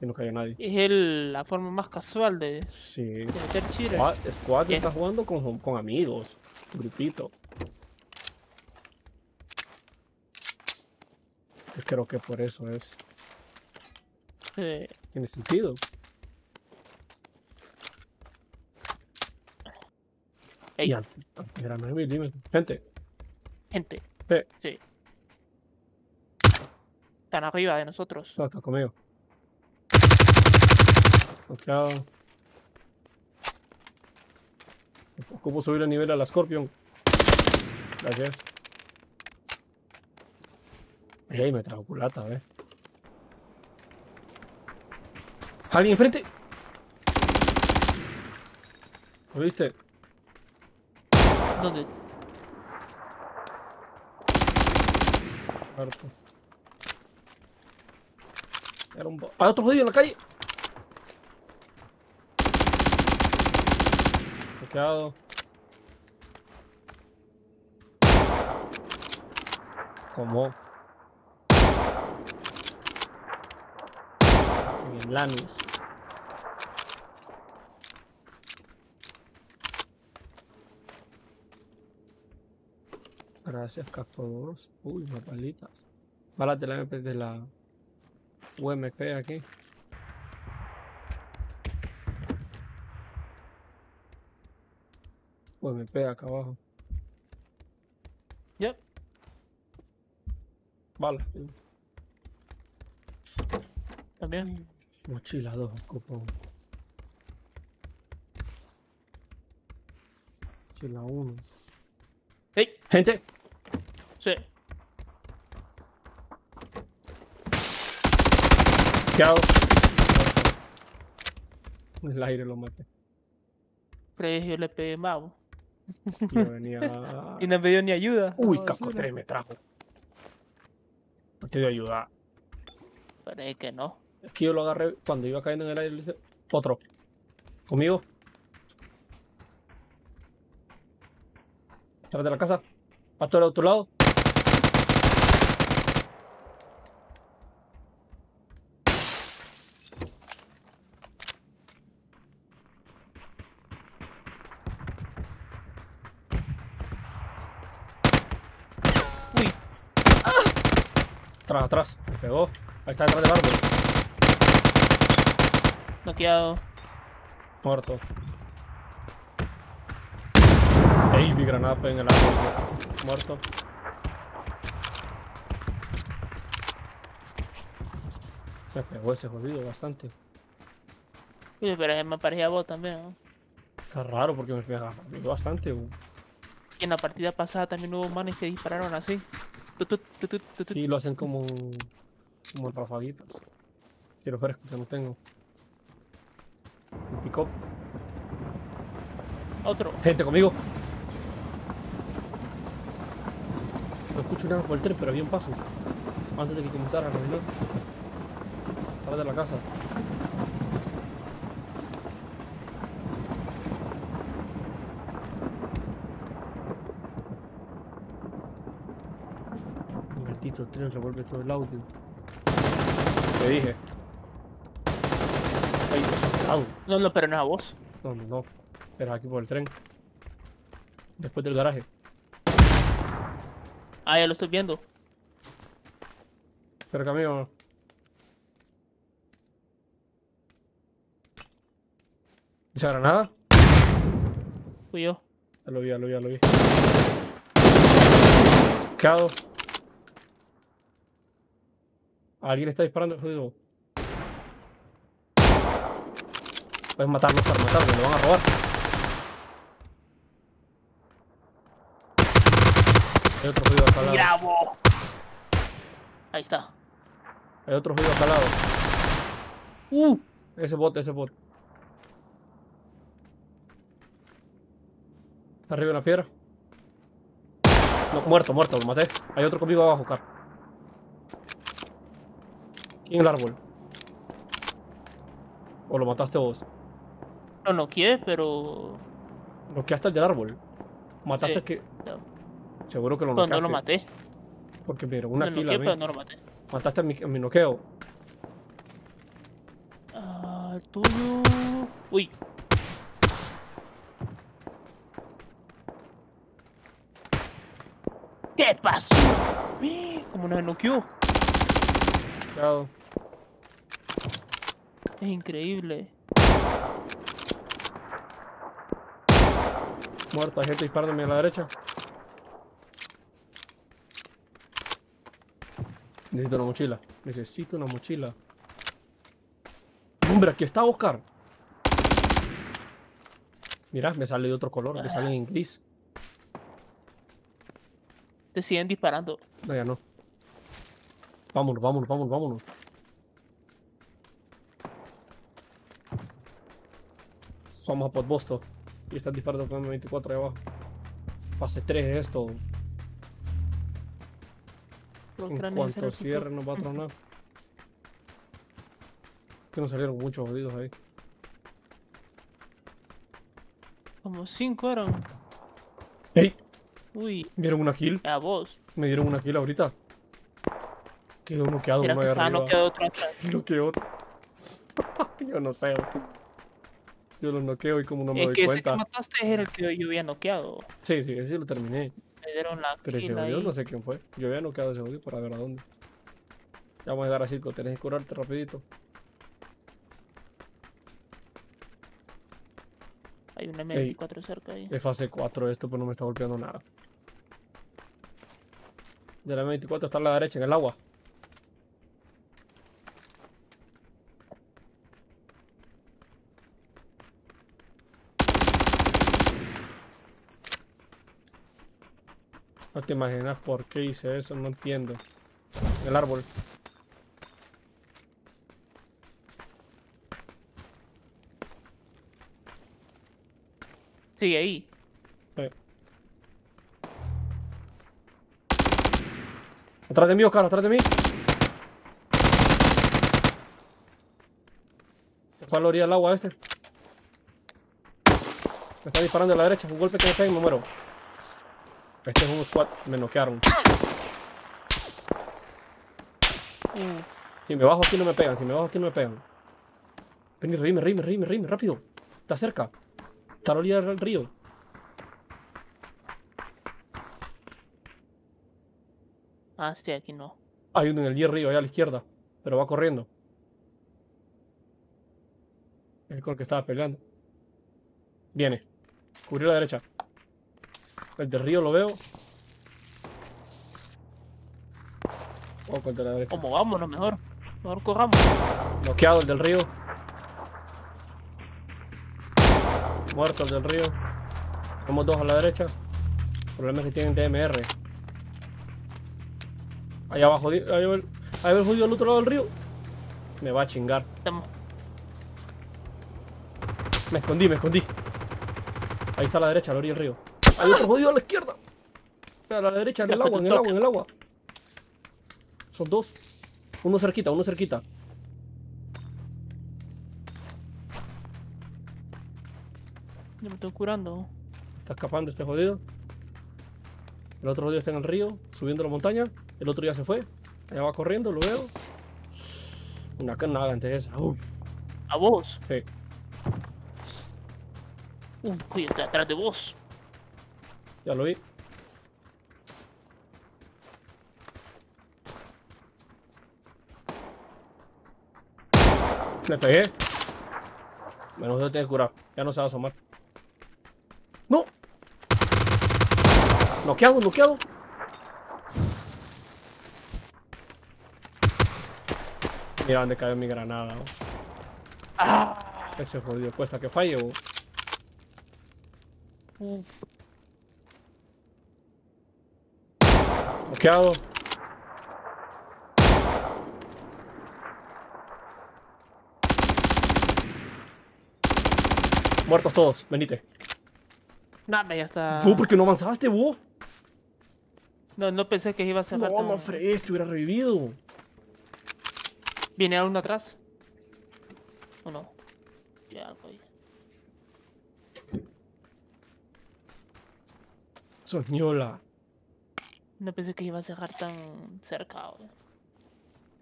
Y no cayó nadie. Es el, la forma más casual de, Sí. de meter. Squad, Squad está jugando con, con amigos. Grupito. Yo creo que por eso es. Sí. Tiene sentido. Ey, Y antes, antes era 9 milímetros. Gente, gente. ve, Sí. Están arriba de nosotros. no, está conmigo. Noqueado. ¿Cómo subir el nivel a la Scorpion? Gracias. Ey, me trajo culata, ¿ves? ¿Alguien enfrente? ¿Lo viste? ¿Dónde? Muerto. Era un... bo- ¡Ah, otro jodido en la calle! ¿Cómo? En Lanus. Gracias, Casco 2. Uy, más palitas. Balas de la de la UMP aquí. UMP acá abajo. Ya. Balas. tío. También. Mochila 2, ocupo. Mochila 1. ¡Ey! Gente, Sí. ¿qué hago? El aire lo maté. Pero yo le pegué mago. Venía. Y no me dio ni ayuda. Uy, basura. 3 me trajo. No te dio ayuda. Parece que no. Es que yo lo agarré cuando iba cayendo en el aire. hice, Otro. ¿Conmigo? Atrás de la casa. Pato del otro lado. Uy, Atrás, atrás. Me pegó. Ahí está detrás del árbol. noqueado. Muerto. Ey, mi granada en el árbol. Muerto. Me pegó ese jodido bastante. Uy, pero me parecía a vos también, ¿no? Está raro porque me pegó bastante. uh. Y en la partida pasada también hubo manes que dispararon así. Sí, lo hacen como, como rafaguitas. Quiero fresco que no tengo. Un pick up. Otro. Gente conmigo. No escucho nada por el tren, pero había un paso. Antes de que comenzara a caminar. Atrás de la casa. El tren revuelve todo el audio. Te dije. Ay. No, no, pero no es a vos. No, no, no. Pero aquí por el tren. Después del garaje. Ah, ya lo estoy viendo. Cerca mío. ¿Esa granada? Fui yo. Ya lo vi, ya lo vi, ya lo vi. Quedado. Alguien está disparando el jodido. Puedes matarlo para matarlo, lo van a robar. Hay otro jodido acá al lado. ¡Mira vos! Ahí está. Hay otro jodido acá al lado. Uh, ese bot, ese bot. Está arriba en la piedra. No, muerto, muerto, lo maté. Hay otro conmigo abajo, Car. Aquí en el árbol. ¿O lo mataste vos? No noqueé, pero. Lo que hasta el del árbol. Mataste Sí. al que. No. Seguro que lo Pero no lo noqueaste. maté. Porque mira, una noqueé, pero no lo maté. Mataste a mi, a mi noqueo. tuyo. Uy. ¿Qué pasó? ¿Cómo nos noqueó? Cuidado. Es increíble. Muerto, hay gente disparándome a la derecha. Necesito una mochila. Necesito una mochila. Hombre, aquí está Oscar. Mira, me sale de otro color, me sale en gris. Te siguen disparando. No, ya no. Vámonos, vámonos, vámonos, vámonos. Vamos a Potbosto. Y están disparando con M24 ahí abajo. Fase 3 es esto. Los En cuanto cierre nos va a tronar. Que nos salieron muchos jodidos ahí. Como cinco eran. ¡Ey! Uy, ¿Vieron una kill? a vos. Me dieron una kill ahorita. Quedó noqueado Mira uno que estaba noqueado otro atrás. Noqueó otro. Yo no sé. Yo lo noqueo y como no me es doy que ese que cuenta. mataste era el que yo había noqueado. Sí, sí, ese lo terminé. Me dieron la Pero ese ahí. no sé quién fue. Yo había noqueado ese jodido para ver a dónde. Ya vamos a llegar a circo, tenés que curarte rapidito. Hay una M24 cerca ahí. Es fase 4 esto, pero no me está golpeando nada. De la M24 está a la derecha, en el agua. No te imaginas por qué hice eso, no entiendo. El árbol. Sigue ahí. Eh. Atrás de mí, Oscar, atrás de mí. Se fue a la orilla del agua este. Me está disparando a la derecha. Un golpe que me pega y me muero. Este es un squad. Me noquearon. Uh, Si me bajo aquí no me pegan. Si me bajo aquí no me pegan. Vení, reíme, reíme, reíme, reíme, rápido. Está cerca. Está a la orilla del río. ah, sí, aquí no. Hay uno en el 10 río, allá a la izquierda. Pero va corriendo. El que estaba peleando. Viene. Cubrió la derecha. El del río lo veo. O con el de la derecha. Como vámonos mejor. Mejor corramos. Bloqueado el del río. Muerto el del río. Somos dos a la derecha. El problema es que tienen DMR. Allá abajo, ahí va el, ahí va el judío al otro lado del río. Me va a chingar. Me escondí, me escondí. Ahí está a la derecha, a la orilla del río. Hay otro jodido a la izquierda. A la derecha, en el agua, en el agua, en el agua. Son dos. Uno cerquita, uno cerquita. Yo me estoy curando. Está escapando este jodido. El otro jodido está en el río, subiendo la montaña. El otro ya se fue. Allá va corriendo, lo veo. Una carnada antes esa. Uf, A vos. sí. Uy, uy, estoy atrás de vos. Ya lo vi. Le pegué. Menos de que curar. Ya no se va a asomar. ¡No! Noqueado, noqueado. Mira dónde cayó mi granada. ¿no? Ah. Ese jodido. Cuesta que falle. Uf. Noqueado. Muertos todos, venite. Nada, ya está. ¿Tú por qué no avanzaste, vos? No, no pensé que iba a ser No, tan... no, fresh, hubiera revivido. ¿Viene aún atrás? ¿O no? Ya, voy. Soñola. No pensé que iba a cerrar tan cerca.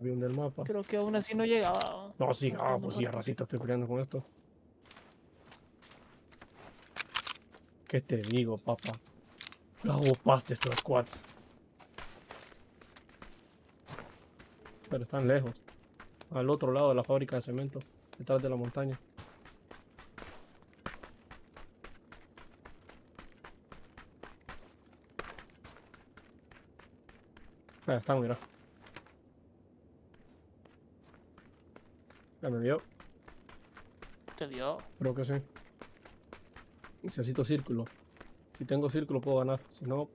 Había un del mapa. Creo que aún así no llegaba. No, sí, ah, pues sí, a ratito estoy peleando con esto. ¿Qué te digo, papá? Lo hago paste estos squads. Pero están lejos. Al otro lado de la fábrica de cemento. Detrás de la montaña. Ah, están, mira. Ya me vio. Te vio. Creo que sí. Necesito círculo. Si tengo círculo puedo ganar. Si no...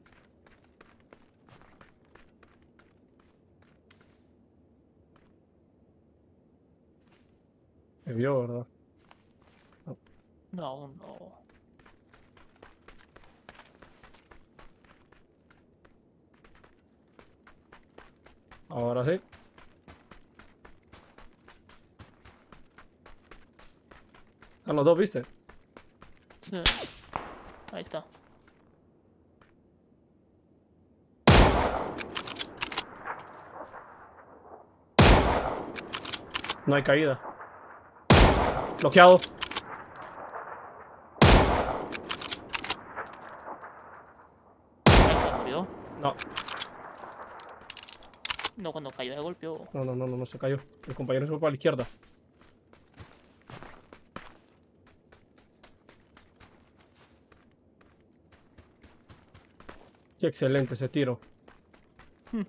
Me vio, ¿verdad? No, aún no. Ahora sí. Están los dos, ¿viste? Sí. Ahí está. No hay caída. Bloqueado. Ahí se murió. No, No, cayó se golpeó. no, no, no, no, no se cayó. El compañero se fue para la izquierda. Qué excelente ese tiro. Hmm.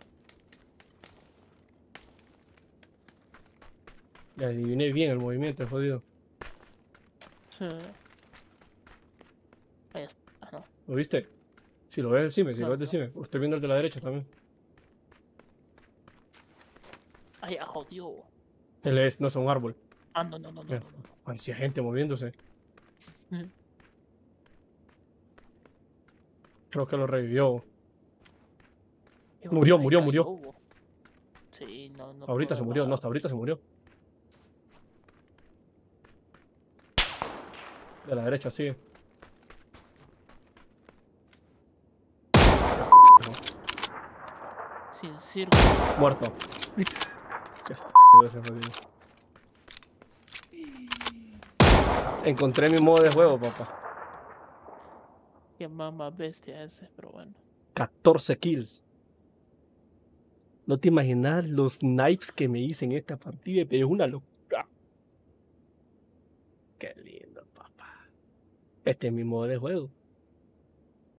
Le adiviné bien el movimiento, jodido. Sí. Ahí está. Ah, no. ¿Lo viste? Si lo ves, decime. Si No, lo ves, no. decime. Estoy viendo el de la derecha también. Ay. Él es, no es un árbol. Ah, no, no, no, no. No, no. Ay, si hay gente moviéndose. Creo que lo revivió. Murió, murió, murió. Sí, no, no. Ahorita se murió. No, hasta ahorita se murió. De la derecha, sigue. Sin círculo. Muerto. Qué estúpido ese jodido. Encontré mi modo de juego, papá. Qué más bestia ese, pero bueno. 14 kills. No te imaginas los snipes que me hice en esta partida, pero es una locura. Qué lindo, papá. Este es mi modo de juego.